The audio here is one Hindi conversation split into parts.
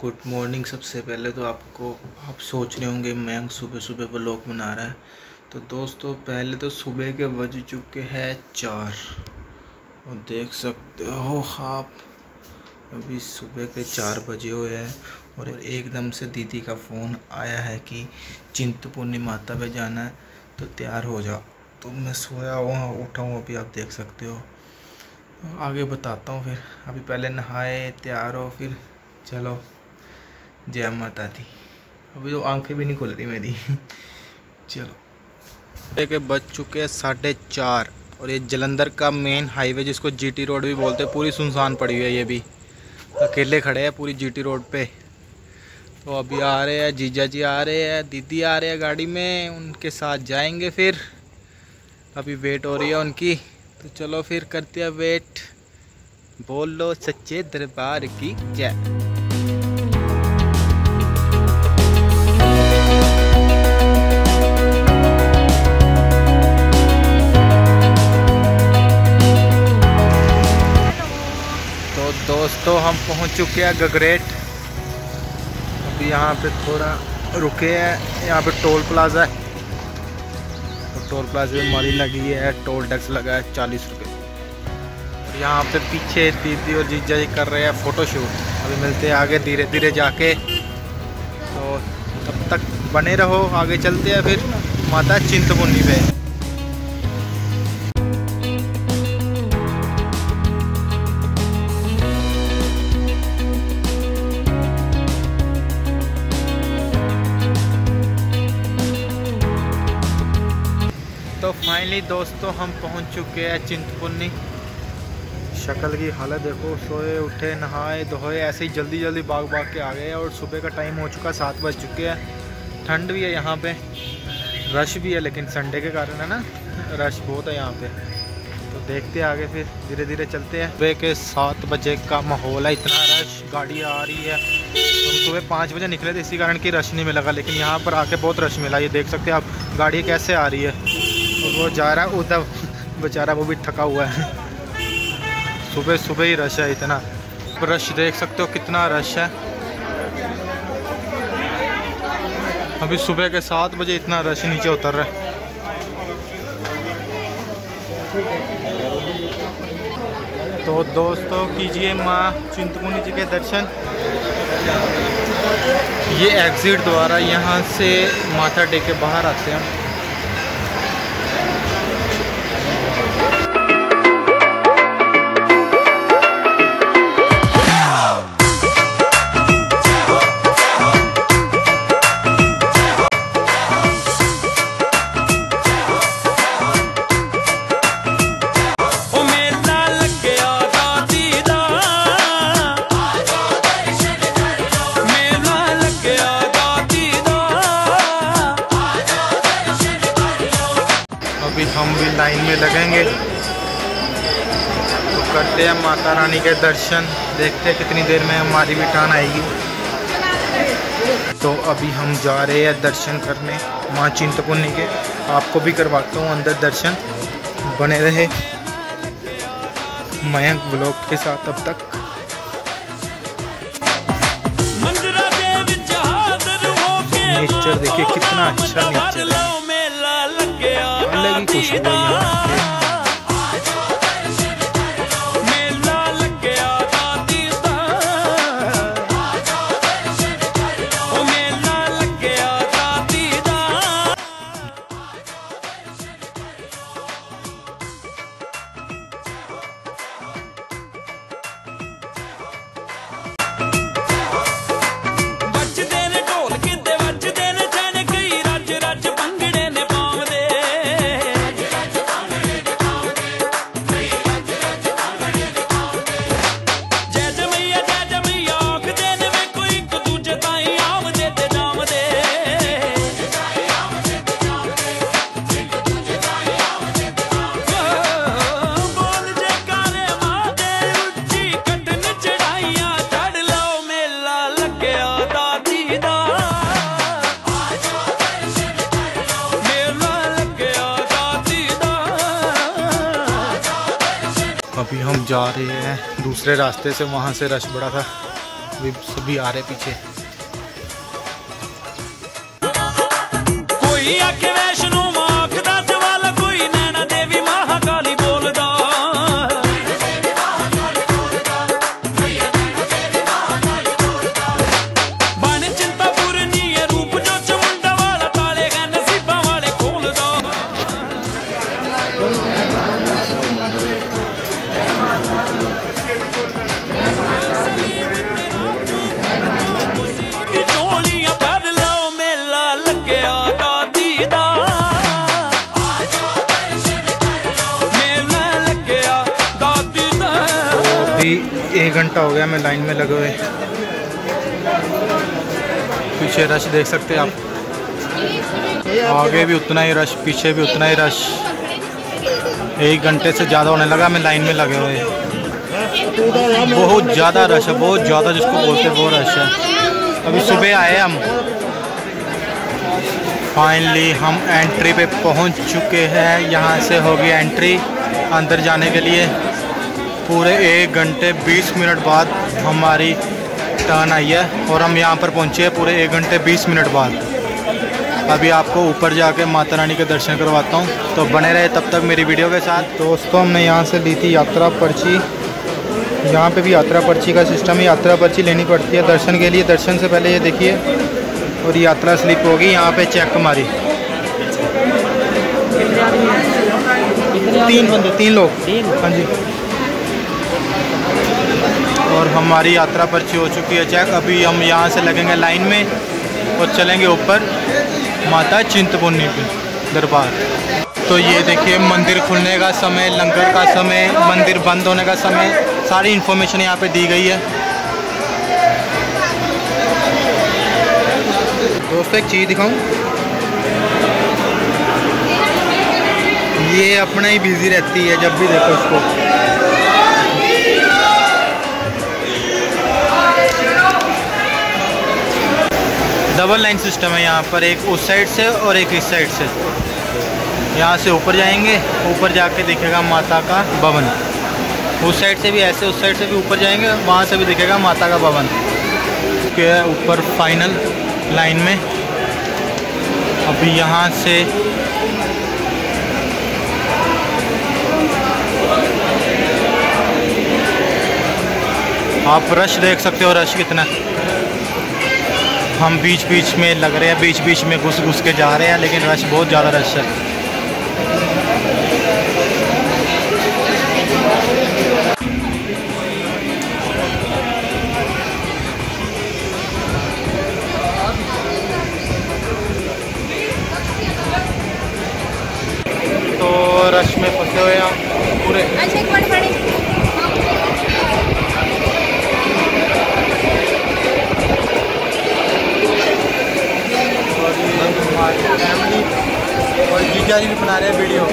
गुड मॉर्निंग सबसे पहले तो आपको आप सोच रहे होंगे, मैं सुबह सुबह ब्लॉग बना रहा है। तो दोस्तों, पहले तो सुबह के बज चुके हैं चार। और देख सकते हो आप, अभी सुबह के चार बजे हुए हैं और एकदम से दीदी का फ़ोन आया है कि चिंतपूर्णी माता पे जाना है तो तैयार हो जाओ। तो मैं सोया हुआ उठा हूँ, अभी आप देख सकते हो। आगे बताता हूँ फिर। अभी पहले नहाए, तैयार हो, फिर चलो। जय माता दी। अभी तो आँखें भी नहीं खुल रही मेरी। चलो। के बज चुके हैं साढ़े चार और ये जलंधर का मेन हाईवे जिसको जीटी रोड भी बोलते हैं, पूरी सुनसान पड़ी हुई है ये भी। अकेले खड़े हैं पूरी जीटी रोड पे। तो अभी आ रहे हैं, जीजा जी आ रहे हैं, दीदी आ रहे हैं गाड़ी में, उनके साथ जाएँगे फिर। अभी वेट हो रही है उनकी। तो चलो फिर करते हैं वेट बोल लो सच्चे दरबार की जय। हम पहुँच चुके हैं गगरेट। अभी यहाँ पे थोड़ा रुके हैं। यहाँ पे टोल प्लाजा है। तो टोल प्लाजा में मारी लगी है, टोल टैक्स लगा है चालीस रुपये और यहाँ पे पीछे दीदी और जीजा जी कर रहे हैं फ़ोटोशूट। अभी मिलते हैं आगे धीरे धीरे जाके। तो तब तक बने रहो, आगे चलते हैं फिर। माता चिंतपुर्णी पे। फाइनली दोस्तों हम पहुँच चुके हैं चिंतपुर्णी। शक्ल की हालत देखो, सोए उठे, नहाए, धोए, ऐसे ही जल्दी जल्दी भाग भाग के आ गए और सुबह का टाइम हो चुका, सात बज चुके हैं। ठंड भी है यहाँ पे रश भी है, लेकिन संडे के कारण है ना रश बहुत है यहाँ पे। तो देखते आगे फिर धीरे धीरे चलते हैं। सुबह के सात बजे का माहौल है, इतना रश गाड़ी आ रही है। हम सुबह पाँच बजे निकले थे, इसी कारण की रश नहीं मिला लेकिन यहाँ पर आके बहुत रश मिला, ये देख सकते हैं आप, गाड़ी कैसे आ रही है। वो जा रहा है उधर बेचारा वो भी थका हुआ है। सुबह सुबह ही रश है इतना। रश देख सकते हो कितना रश है। अभी सुबह के सात बजे इतना रश नीचे उतर रहा है। तो दोस्तों कीजिए माँ चिंतपूर्णी जी के दर्शन। ये एग्ज़िट द्वारा यहाँ से माथा टेके बाहर आते हैं। हम भी लाइन में लगेंगे। तो करते हैं माता रानी के दर्शन। देखते हैं कितनी देर में हमारी भी टान आएगी। तो अभी हम जा रहे हैं दर्शन करने माँ चिंतपुर्णी के। आपको भी करवाता हूँ अंदर दर्शन। बने रहे मयंक ब्लॉग के साथ अब तक। नेचर देखिए कितना अच्छा नेचर है। अलग ही खुशबू है अभी हम जा रहे हैं दूसरे रास्ते से, वहाँ से रश बड़ा था। अभी सभी आ रहे पीछे। कोई आके अभी एक घंटा हो गया मैं लाइन में लगे हुए। पीछे रश देख सकते हैं आप। आगे भी उतना ही रश पीछे भी उतना ही रश एक घंटे से ज़्यादा होने लगा, मैं लाइन में लगे हुए। बहुत ज़्यादा रश है, बहुत ज़्यादा जिसको बोलते वो रश है। अभी सुबह आए हम। फाइनली हम एंट्री पे पहुँच चुके हैं। यहाँ से होगी एंट्री अंदर जाने के लिए। पूरे एक घंटे 20 मिनट बाद हमारी टर्न आई है और हम यहाँ पर पहुँचे हैं पूरे एक घंटे 20 मिनट बाद। अभी आपको ऊपर जाके माता रानी के दर्शन करवाता हूँ। तो बने रहे तब तक मेरी वीडियो के साथ। दोस्तों हमने यहाँ से ली थी यात्रा पर्ची। यहाँ पे भी यात्रा पर्ची का सिस्टम है। यात्रा पर्ची लेनी पड़ती है दर्शन के लिए। दर्शन से पहले ये देखिए और यात्रा स्लिप होगी। यहाँ पे चेक हमारी। तीन बंदे तीन लोग। हाँ जी। और हमारी यात्रा पर्ची हो चुकी है, चेक। अभी हम यहाँ से लगेंगे लाइन में और चलेंगे ऊपर माता चिंतपूर्णी पे, दरबार। तो ये देखिए, मंदिर खुलने का समय, लंगर का समय, मंदिर बंद होने का समय, सारी इन्फॉर्मेशन यहाँ पे दी गई है। दोस्तों, एक चीज़ दिखाऊँ। ये अपना ही बिज़ी रहती है, जब भी देखो उसको। डबल लाइन सिस्टम है यहाँ पर, एक उस साइड से और एक इस साइड से। यहाँ से ऊपर जाएँगे, ऊपर जाके दिखेगा माता का भवन। उस साइड से भी ऐसे, उस साइड से भी ऊपर जाएँगे, वहाँ से भी दिखेगा माता का भवन। के ऊपर फाइनल लाइन में। अभी यहाँ से आप रश देख सकते हो रश कितना। हम बीच बीच में लग रहे हैं बीच बीच में घुस घुस के जा रहे हैं, लेकिन रश बहुत ज़्यादा रश है। जीजा जी बना रहे हैं वीडियो?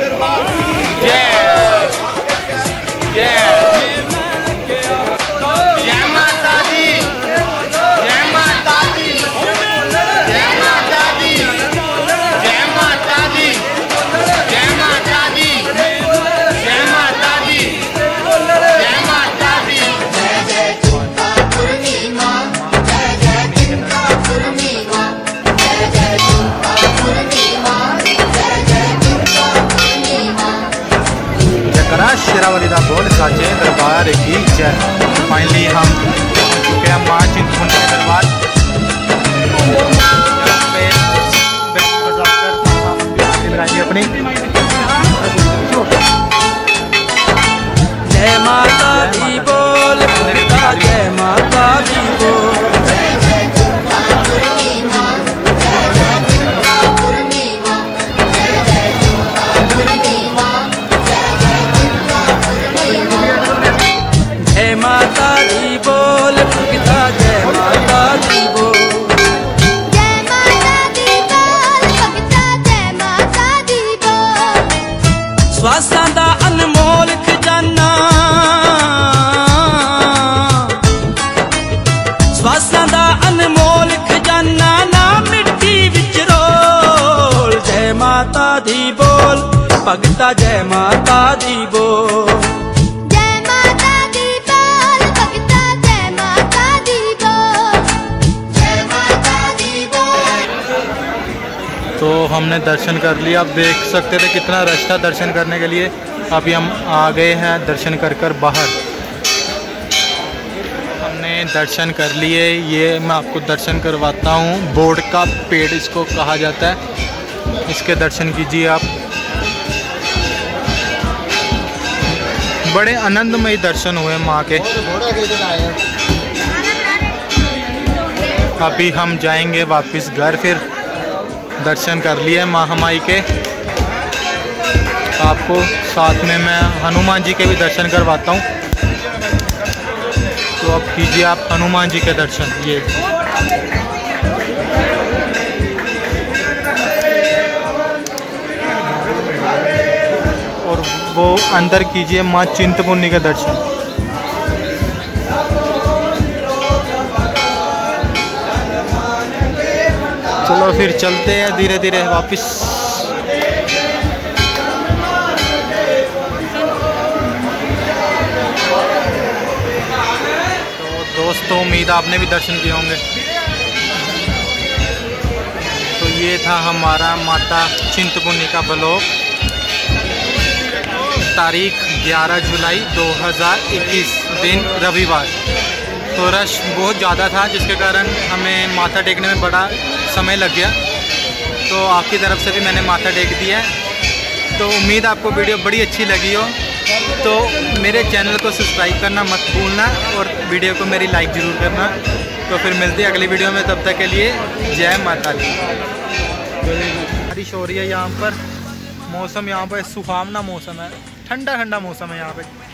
दरबार जय जय की फाइनली हम मार्च इन के अपनी। भगता जय माता दी बो। जय माता दी बोल भगता जय माता दी जय माता दी बोल। तो हमने दर्शन कर लिया। आप देख सकते थे कितना रश था दर्शन करने के लिए। अभी हम आ गए हैं दर्शन कर कर बाहर। हमने दर्शन कर लिए। ये मैं आपको दर्शन करवाता हूँ। बोर्ड का पेड़ इसको कहा जाता है। इसके दर्शन कीजिए आप। बड़े आनंदमय दर्शन हुए माँ के। अभी हम जाएँगे वापस घर, फिर दर्शन कर लिए माँ हमाई के। आपको साथ में मैं हनुमान जी के भी दर्शन करवाता हूँ। तो अब कीजिए आप हनुमान जी के दर्शन, ये। वो अंदर कीजिए माँ चिंतपूर्णी का दर्शन। चलो फिर चलते हैं धीरे धीरे वापस। तो दोस्तों, उम्मीद आपने भी दर्शन किए होंगे। तो ये था हमारा माता चिंतपूर्णी का ब्लॉग। तारीख 11 जुलाई 2021 दिन रविवार। तो रश बहुत ज़्यादा था, जिसके कारण हमें माथा टेकने में बड़ा समय लग गया। तो आपकी तरफ़ से भी मैंने माथा टेक दिया है। तो उम्मीद आपको वीडियो बड़ी अच्छी लगी हो। तो मेरे चैनल को सब्सक्राइब करना मत भूलना और वीडियो को मेरी लाइक ज़रूर करना। तो फिर मिलते हैं अगली वीडियो में, तब तक के लिए जय माता दी। बारिश हो रही है यहाँ पर। मौसम यहाँ पर सुहावना मौसम है। ठंडा ठंडा मौसम है यहाँ पे।